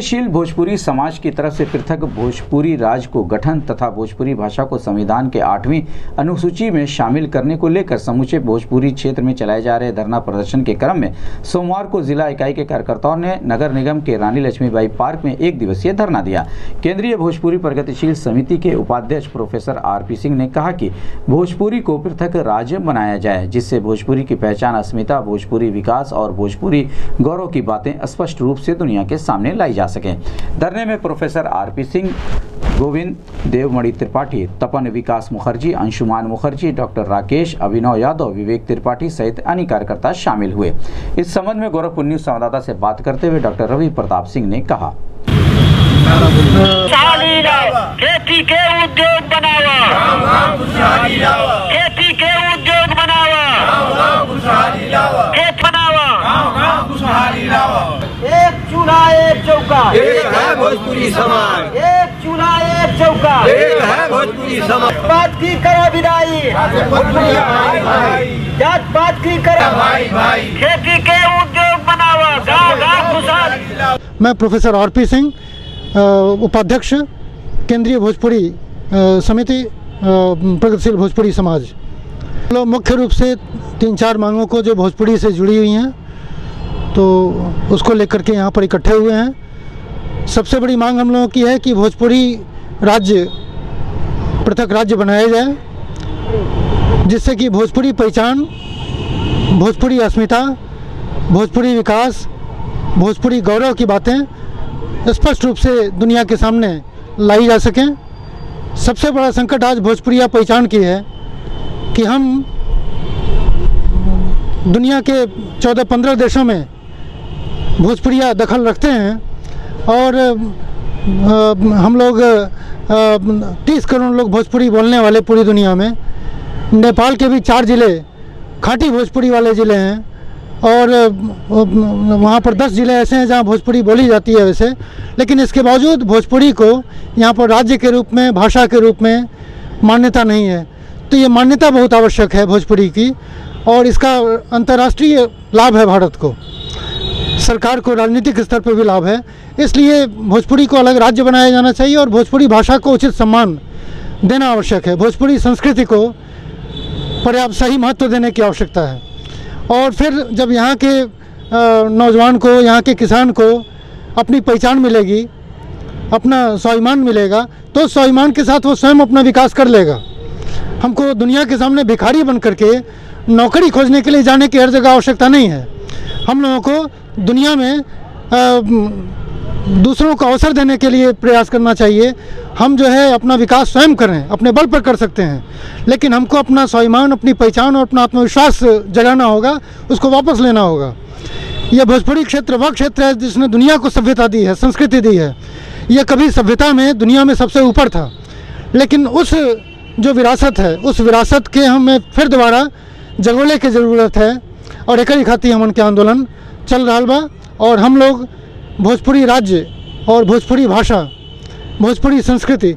शील भोजपुरी समाज की तरफ़ से पृथक भोजपुरी राज को गठन तथा भोजपुरी भाषा को संविधान के आठवीं अनुसूची में शामिल करने को लेकर समूचे भोजपुरी क्षेत्र में चलाए जा रहे धरना प्रदर्शन के क्रम में सोमवार को जिला इकाई के कार्यकर्ताओं ने नगर निगम के रानी लक्ष्मीबाई पार्क में एक दिवसीय धरना दिया। केंद्रीय भोजपुरी प्रगतिशील समिति के उपाध्यक्ष प्रोफेसर आर पी सिंह ने कहा कि भोजपुरी को पृथक राज्य बनाया जाए, जिससे भोजपुरी की पहचान अस्मिता, भोजपुरी विकास और भोजपुरी गौरव की बातें स्पष्ट रूप से दुनिया के सामने लाई जा सके। धरने में professor R P Singh, Govind Devmani Tripathi, Tapan Vikas Mukherjee, Anshuman Mukherjee, doctor Rakesh, Abhinav Yadav, Vivek Tripathi सहित अन्य कार्यकर्ता शामिल हुए। इस संबंध में गोरखपुर न्यूज़ संवाददाता से बात करते हुए डॉक्टर रवि प्रताप सिंह ने कहा। के उद्योग बनावा एक चौका एक है भोजपुरी समाज। एक चूल्हा एक चौका। एक है भोजपुरी समाज। बात की करो विदाई। जात पात की करो। भाई भाई। खेती के उद्योग बनावा गाँव गाँव खुशहाली मैं प्रोफेसर आर पी सिंह उपाध्यक्ष केंद्रीय भोजपुरी समिति प्रगतिशील भोजपुरी समाज। लोग मुख्य रूप से तीन चार मांगों को जो भोजपुरी से जुड़ी हुई हैं तो उसको लेकर के यहाँ पर इकट्ठे हुए हैं। सबसे बड़ी मांग हम लोगों की है कि भोजपुरी राज्य, पृथक राज्य बनाया जाए, जिससे कि भोजपुरी पहचान, भोजपुरी अस्मिता, भोजपुरी विकास, भोजपुरी गौरव की बातें स्पष्ट रूप से दुनिया के सामने लाई जा सकें। सबसे बड़ा संकट आज भोजपुरिया पहचान की है कि हम दुनिया के 14-15 देशों में भोजपुरिया दखल रखते हैं। और हम लोग तीस करोड़ लोग भोजपुरी बोलने वाले पूरी दुनिया में। नेपाल के भी चार ज़िले, खाटी भोजपुरी वाले ज़िले हैं। और वहाँ पर दस ज़िले ऐसे हैं जहाँ भोजपुरी बोली जाती है वैसे। लेकिन इसके बावजूद भोजपुरी को यहाँ पर राज्य के रूप में, भाषा के रूप में मान्यता नहीं है। तो ये मान्यता बहुत आवश्यक है भोजपुरी की। और इसका अंतर्राष्ट्रीय लाभ है भारत को। सरकार को राजनीतिक स्तर पर भी लाभ है। इसलिए भोजपुरी को अलग राज्य बनाया जाना चाहिए और भोजपुरी भाषा को उचित सम्मान देना आवश्यक है। भोजपुरी संस्कृति को पर्याप्त सही महत्व देने की आवश्यकता है। और फिर जब यहाँ के नौजवान को, यहाँ के किसान को अपनी पहचान मिलेगी, अपना स्वाभिमान मिलेगा तो स्वाभिमान के साथ वो स्वयं अपना विकास कर लेगा। हमको दुनिया के सामने भिखारी बन करके नौकरी खोजने के लिए जाने की हर जगह आवश्यकता नहीं है। हम लोगों को दुनिया में दूसरों को अवसर देने के लिए प्रयास करना चाहिए। हम जो है अपना विकास स्वयं करें, अपने बल पर कर सकते हैं। लेकिन हमको अपना स्वाभिमान, अपनी पहचान और अपना आत्मविश्वास जगाना होगा, उसको वापस लेना होगा। यह भोजपुरी क्षेत्र वह क्षेत्र है जिसने दुनिया को सभ्यता दी है, संस्कृति दी है। यह कभी सभ्यता में दुनिया में सबसे ऊपर था। लेकिन उस जो विरासत है, उस विरासत के हमें फिर दोबारा जगोले की ज़रूरत है। और एक खातिर हमन के आंदोलन चल रहा बा। और हम लोग भोजपुरी राज्य और भोजपुरी भाषा, भोजपुरी संस्कृति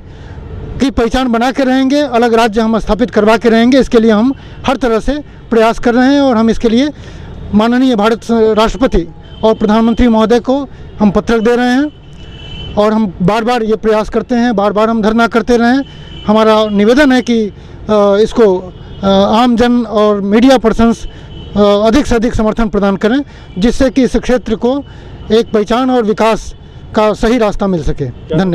की पहचान बना के रहेंगे, अलग राज्य हम स्थापित करवा के रहेंगे। इसके लिए हम हर तरह से प्रयास कर रहे हैं और हम इसके लिए माननीय भारत राष्ट्रपति और प्रधानमंत्री महोदय को हम पत्र दे रहे हैं और हम बार बार ये प्रयास करते हैं बार बार हम धरना करते रहें हमारा निवेदन है कि इसको आम जन और मीडिया पर्सन्स अधिक से अधिक समर्थन प्रदान करें, जिससे कि इस क्षेत्र को एक पहचान और विकास का सही रास्ता मिल सके। धन्यवाद।